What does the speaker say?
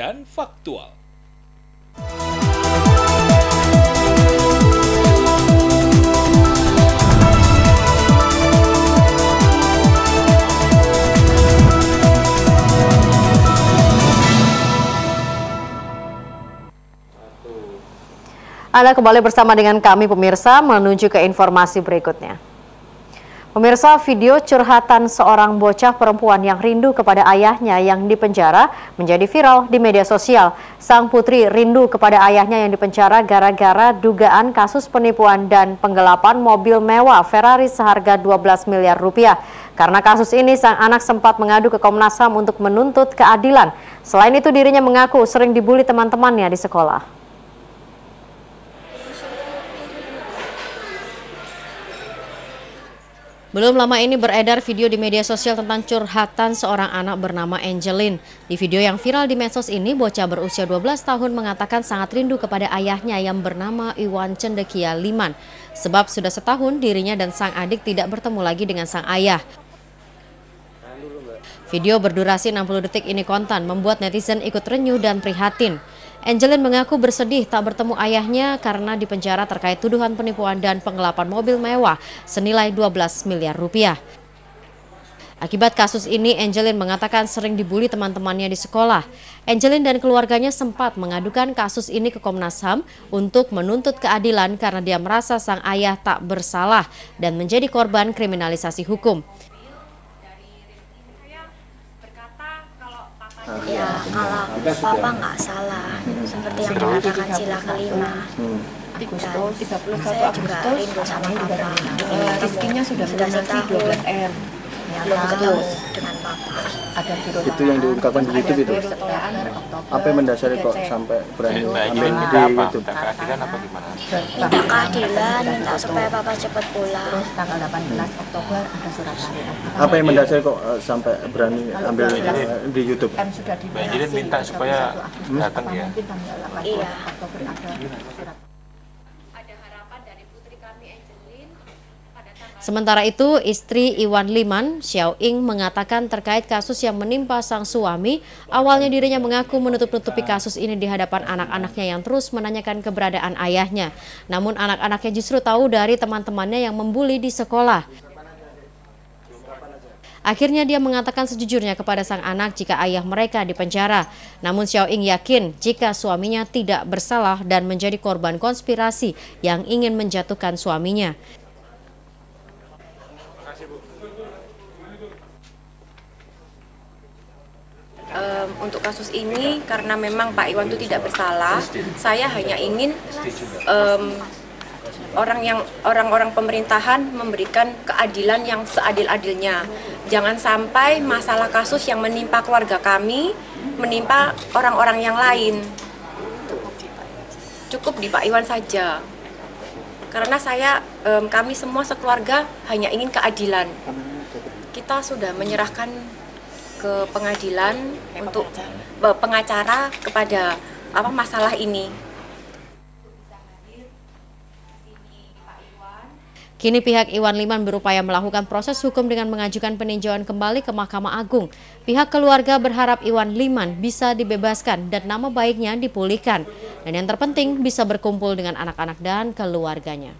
dan faktual. Anda kembali bersama dengan kami pemirsa menuju ke informasi berikutnya. Pemirsa video curhatan seorang bocah perempuan yang rindu kepada ayahnya yang dipenjara menjadi viral di media sosial. Sang putri rindu kepada ayahnya yang dipenjara gara-gara dugaan kasus penipuan dan penggelapan mobil mewah Ferrari seharga 12 miliar rupiah. Karena kasus ini, sang anak sempat mengadu ke Komnas HAM untuk menuntut keadilan. Selain itu, dirinya mengaku sering dibully teman-temannya di sekolah. Belum lama ini beredar video di media sosial tentang curhatan seorang anak bernama Angelin. Di video yang viral di medsos ini, bocah berusia 12 tahun mengatakan sangat rindu kepada ayahnya yang bernama Iwan Cendekia Liman. Sebab sudah setahun dirinya dan sang adik tidak bertemu lagi dengan sang ayah. Video berdurasi 60 detik ini kontan membuat netizen ikut renyuh dan prihatin. Angelin mengaku bersedih tak bertemu ayahnya karena dipenjara terkait tuduhan penipuan dan penggelapan mobil mewah senilai 12 miliar rupiah. Akibat kasus ini, Angelin mengatakan sering dibully teman-temannya di sekolah. Angelin dan keluarganya sempat mengadukan kasus ini ke Komnas HAM untuk menuntut keadilan karena dia merasa sang ayah tak bersalah dan menjadi korban kriminalisasi hukum. Ya kalau papa nggak salah seperti yang dikatakan sila kelima. Dan saya juga rindu sama papa. Rizkinya sudah sudah setahun. 12 M belum ketemu. dengan papa. Ada itu yang diungkapkan di YouTube itu. Apa yang mendasari kok sampai berani ambil di YouTube? Keadilan apa gimana? minta keadilan minta supaya papa cepat pulang? Tanggal 18 Oktober ada surat apa yang mendasari kok uh, sampai berani ambil uh, di YouTube? Sudah Jilin minta supaya datang ya. iya Sementara itu, istri Iwan Liman, Xiao Ing, mengatakan terkait kasus yang menimpa sang suami, awalnya dirinya mengaku menutup-nutupi kasus ini di hadapan anak-anaknya yang terus menanyakan keberadaan ayahnya. Namun anak-anaknya justru tahu dari teman-temannya yang membuli di sekolah. Akhirnya dia mengatakan sejujurnya kepada sang anak jika ayah mereka dipenjara. Namun Xiao Ing yakin jika suaminya tidak bersalah dan menjadi korban konspirasi yang ingin menjatuhkan suaminya. um, untuk kasus ini karena memang Pak Iwan itu tidak bersalah, saya hanya ingin um, orang yang orang-orang pemerintahan memberikan keadilan yang seadil-adilnya. Jangan sampai masalah kasus yang menimpa keluarga kami menimpa orang-orang yang lain. Cukup di Pak Iwan saja. Karena saya um, kami semua sekeluarga hanya ingin keadilan. Kita sudah menyerahkan ke pengadilan untuk pengacara kepada apa masalah ini. Kini pihak Iwan Liman berupaya melakukan proses hukum dengan mengajukan peninjauan kembali ke Mahkamah Agung. Pihak keluarga berharap Iwan Liman bisa dibebaskan dan nama baiknya dipulihkan. Dan yang terpenting bisa berkumpul dengan anak-anak dan keluarganya.